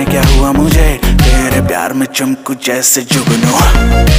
जाने क्या हुआ मुझे? तेरे प्यार में चमकू जैसे जुगनू।